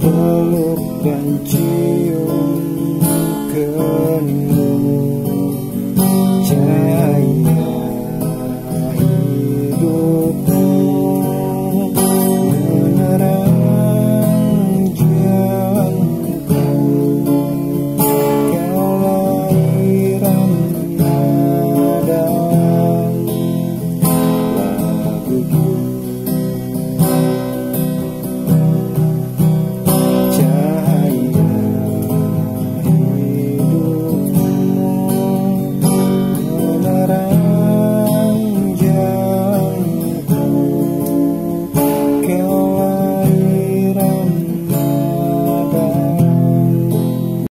peluk dan cium ke